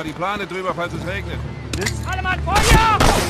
mal die Plane drüber, falls es regnet. Alle Mann, Feuer!